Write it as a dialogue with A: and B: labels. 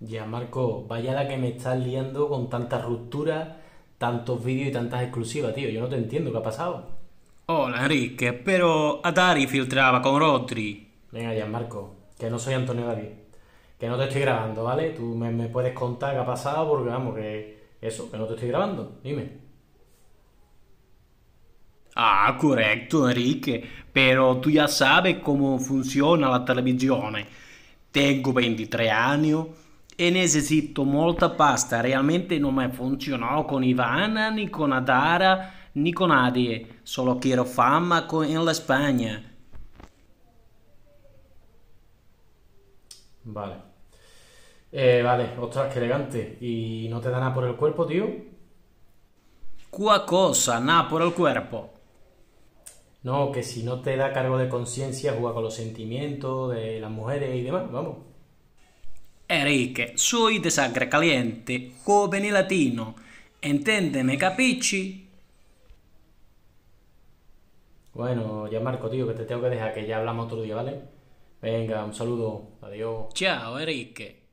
A: Ya, Marco, vaya la que me estás liando con tantas rupturas, tantos vídeos y tantas exclusivas, tío. Yo no te entiendo qué ha pasado.
B: Hola Enrique, pero Atari filtraba con Rodri.
A: Venga, ya, Marco, que no soy Antonio David. Que no te estoy grabando, ¿vale? Tú me, me puedes contar qué ha pasado porque, vamos, que eso, que no te estoy grabando. Dime.
B: Ah, correcto Enrique, pero tú ya sabes cómo funciona la televisione. Tengo 23 años e necesito molta pasta. Realmente non mi funzionò con Ivana, ni con Adara, ni con nadie. Solo quiero fama con- en la España.
A: Vale. Eh, vale, ostras, qué elegante. ¿Y no te da nada por el cuerpo, tío?
B: Qua cosa, na por el cuerpo.
A: No, que si no te da cargo de conciencia, juega con los sentimientos de las mujeres y demás, vamos.
B: Enrique, soy de sangre caliente, joven y latino. Enténdeme, capisci?
A: Bueno, ya Marco, tío, que te tengo que dejar, que ya hablamos otro día, ¿vale? Venga, un saludo, adiós.
B: Ciao Enrique.